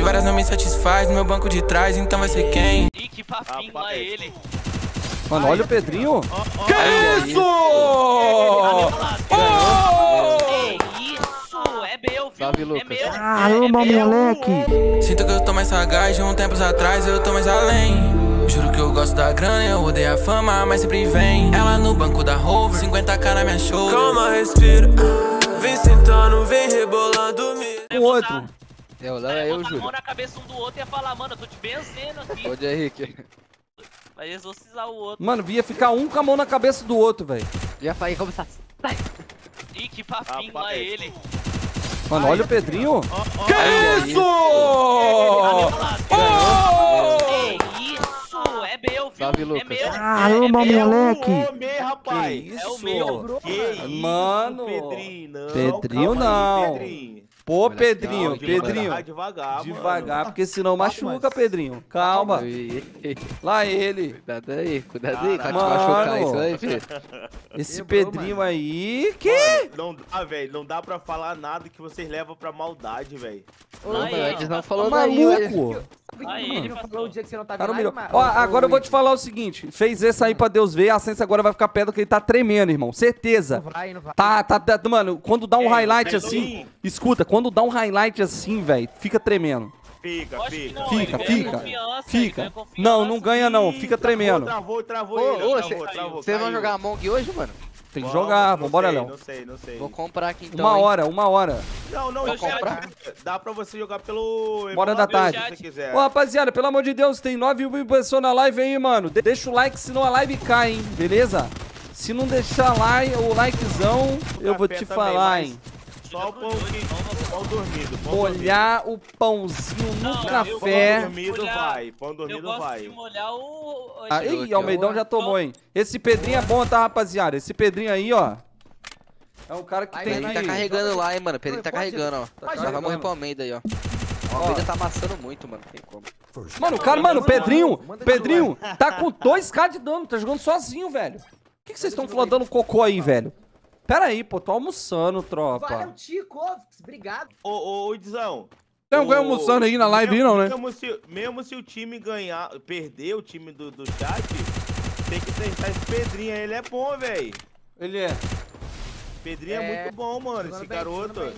Se várias não me satisfaz, no meu banco de trás, então vai ser quem? Ih, que papinho, lá ele. Mano, olha o Pedrinho. Que isso? Que isso? É meu, viu? Salve, É Lucas. meu. Caramba, é meu. moleque. Sinto que eu tô mais sagaz, de um tempos atrás eu tô mais além. Juro que eu gosto da grana, eu odeio a fama, mas sempre vem. Ela no banco da Rover, 50k na minha show. Calma, respira. Vem sentando, vem rebolando, me. O outro. É, o Léo é eu, botar a mão Júlio. na cabeça um do outro e ia falar, mano, eu tô te vencendo aqui. Ô, Henrique. Vai exorcizar o outro. Mano, via ficar um com a mão na cabeça do outro, velho. Já falei como tá. Ih, que papinho, lá Rapaz. ele. Mano, olha o Pedrinho. Que Aí, isso? Que isso? É meu, viu? Salve, É meu. Caramba, é meu. moleque. É o homem, rapaz. Que É o isso? meu. Que isso, Mano. Pedrinho, não. Pedrinho, calma aí, não. Pedrinho. Pô, Olha, Pedrinho, calma, Pedrinho. Vai devagar, mano. Devagar, porque senão machuca, mas- Pedrinho. Calma. Lá ele. Cuidado aí, cuidado aí, Mano. machucar isso aí, filho. Esse Quebrou, Pedrinho aí. Que? Não dá, velho. Não dá pra falar nada que vocês levam pra maldade, velho. Mano, ó. eles não Tá falou daí, ué. maluco. Aí, ele falou o dia que você não tá Cara, Ó, mas- agora eu vou te falar o seguinte. Fez esse aí pra Deus ver, a Sense agora vai ficar pedra que ele tá tremendo, irmão. Certeza. Não vai, não vai. Tá, tá, tá, mano, quando dá um É, highlight assim, escuta, quando dá um highlight assim, velho, fica tremendo. Fica, fica. não, Fica, fica, fica. confiança. Não, não ganha não, fica tremendo. Travou, travou Ô, ele. ô, travou, cê- travou, Vocês vão jogar Among hoje, mano? Tem que Vamos, jogar, não vambora, sei, Léo. Não sei, não sei. Vou comprar aqui então. Uma hein? hora, uma hora. Não, não, Eu dá, comprar. dá pra você jogar pelo. Bora da tarde. Se você quiser. Ô, rapaziada, pelo amor de Deus, tem 9 mil pessoas na live aí, mano. De- Deixa o like, senão a live cai, hein? Beleza? Se não deixar lá o likezão, eu vou te também, falar, mas- hein? Só o pão, que... pão dormido. Pão Molhar o pãozinho no Não, eu- dormido. café. Pão dormido Molhar- vai. Pão Eu dormido gosto vai. de molhar o... Ah, ih, aqui, ó. Almeidão já tomou, hein? Esse Pedrinho é bom, tá, rapaziada? Esse Pedrinho aí, ó. É um cara que Aí, tem Pedrinho tá carregando lá, hein, mano. Pedrinho tá carregando, ó. Já vai morrer pro Almeida aí, ó. O Almeida tá amassando muito, mano. Não tem como. Mano, o cara, mano, o Pedrinho, Pedrinho tá com 2k de dano, tá jogando sozinho, velho. Por que, que vocês estão flodando cocô aí, velho? Pera aí, pô, tô almoçando, Valeu, tropa. Tico. Obrigado. Ô, ô, ô, Dizão. Tem alguém almoçando aí na live aí, não, né? Mesmo se, mesmo se o time ganhar, perder o time do, do chat, tem que testar esse Pedrinho aí. Ele é bom, velho. Ele é. Pedrinho é, É, muito bom, mano. jogando Esse bem, garoto.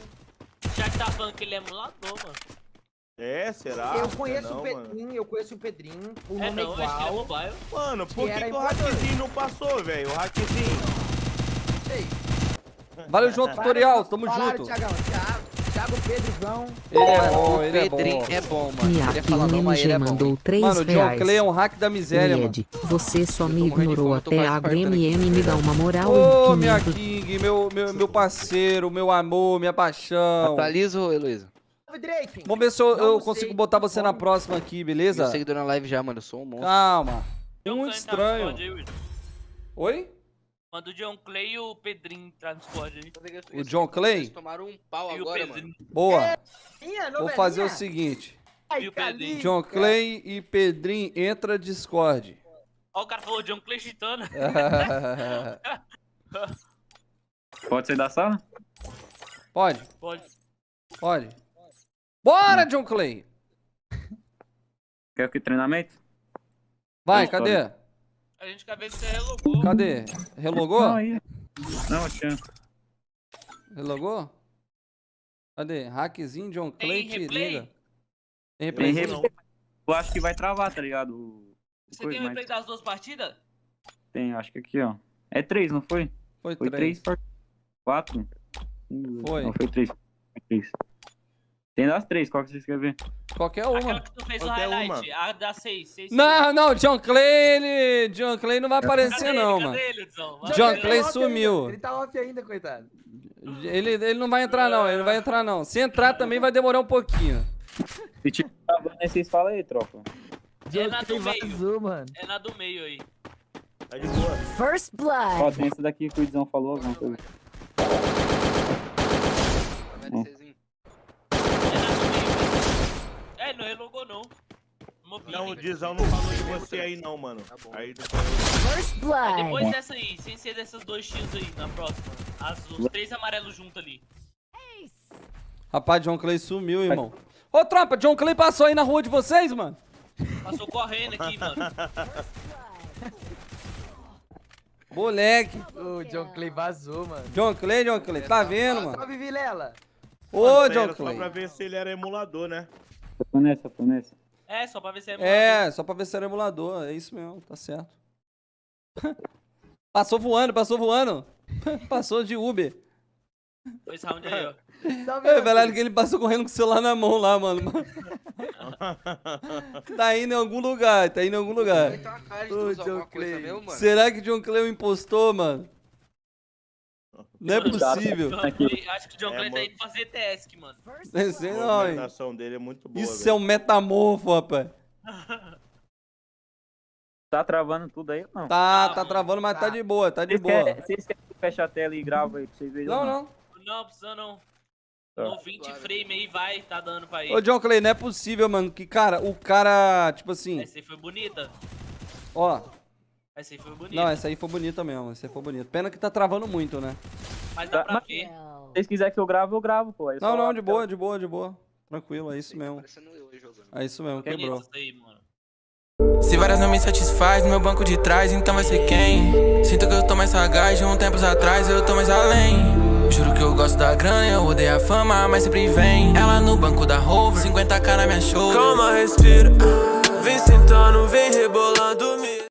Já que tá falando que ele é emulador, mano. É, será? eu conheço Não, o mano. Pedrinho, eu conheço o Pedrinho. O É nome é não, acho que ele é igual. mobile. Mano, por Que que, o hackzinho não passou, velho? O hackzinho. Não sei. Valeu, João Tutorial, tamo Falaram, junto. Thiagão, Thiago, Thiago Pedrozão. Ele é Mano, bom, o ele é bom. Pedrinho é bom, mano. Miap Queria falar não, mas ele é bom. mandou 3 Mano, o John reais. Clay é um hack da miséria, mano. Mied, você só Eu tô me ignorou eu até a. HMM me dá uma moral Ô, em minha 500. King, meu, meu, meu parceiro, meu amor, minha paixão. Atualiza, Heloísa. Salve, Drake. Vamos ver se eu, eu consigo botar tô você na próxima aqui, beleza? seguidor na live já, mano. Eu sou um monstro. Calma. John Muito tá estranho. Oi? Manda o John Clay e o Pedrinho entrar no Discord aí. O John Clay? Eles tomaram um pau E o agora, mano. Pedrinho. Boa. Minha Vou fazer o seguinte. Ai, E o Cali- Pedrinho? John Clay e Pedrinho entra Discord. Ó, o cara falou John Clay chitando. Pode sair da sala? pode, Pode. pode. Bora, John Clay. Quer que treinamento? Vai, cadê? A gente quer ver se você relogou. Cadê? Relogou? Não, aí. Não, tinha. Relogou? Cadê? Hackzinho, John Clay, Tem replay? Tiringa. Tem Eu replay? Tem replay. Eu acho que vai travar, tá ligado? Você coisa, tem o mas replay das duas partidas? Tem, acho que aqui, ó. É três, não foi? Foi Foi três. três, quatro? Hum, Foi. Não, foi três. Foi três. Tem das três, qual que vocês querem ver? Qualquer Aquela uma. que tu fez o Qualquer highlight. A da 6. 6 Não, não, John Clay, ele... John Clay não vai aparecer não, mano. Cadê ele, Edson? Vai John ver. Clay sumiu. Ele tá off ainda, coitado. Ele, ele não vai entrar não, ele não vai entrar não. Se entrar também vai demorar um pouquinho. Se tiver vocês falam aí, tropa. É na do meio. vazou, mano. É na do meio aí. Tá de boa. First Ó, Blood. tem essa daqui que o Idzão falou, alguma coisa. VLCzinho. É na do meio. É, não relogou não. Movinho. Não, o Dizão não falou de você aí não, mano. Tá bom. Aí depois... First Aí Blood. depois dessa aí, sem ser dessas dois tiros aí, na próxima. As, os três amarelos juntos ali. Rapaz, John Clay sumiu, irmão. Ô, tropa, John Clay passou aí na rua de vocês, mano? Passou correndo aqui, mano. Moleque. O John Clay vazou, mano. John Clay, John Clay, tá vendo, mano? Salve, Vilela. Ô, John Só pra Clay. ver se ele era emulador, né? Eu tô nessa, eu tô nessa. É, só pra ver se é. É, só pra ver se era emulador, é isso mesmo, tá certo. Passou voando, passou voando. Passou de Uber. Dois rounds aí, ó. É Clay. que ele passou correndo com o celular na mão lá, mano. tá indo em algum lugar, tá indo em algum lugar. Ô, John Clay. Será que John Clay é um impostor, mano? Não é possível. Acho que o John É, Clay tá indo fazer task, mano. Sei A movimentação dele é muito boa. Isso é um metamorfo, rapaz. Tá travando tudo aí ou não? Tá, tá travando, mas tá Tá. de boa, tá de Vocês boa. querem, vocês querem que eu feche a tela e grava aí pra vocês verem? Não, não. Não, precisa não. Tá. No 20 frame aí vai, tá dando pra Ô, ir. John Clay, não é possível, mano, que, cara, o cara, tipo assim, Essa aí foi bonita. ó. Essa aí foi bonita. Não, essa aí foi bonita mesmo, essa aí foi bonita. Pena que tá travando muito, né? Mas dá Tá, pra mas- ver. Se vocês quiserem que eu grave, eu gravo, pô. Não, só não, abre de boa, de boa, de boa. Tranquilo, é isso Tá mesmo. eu. É isso mesmo, Bonita quebrou. essa aí, mano. Se várias não me satisfaz no meu banco de trás, então vai ser quem? Sinto que eu tô mais sagaz de um tempos atrás, eu tô mais além. Juro que eu gosto da grana, eu odeio a fama, mas sempre vem. Ela no banco da Rover, 50k na minha show. Calma, respira. Vem sentando, vem rebolando, me.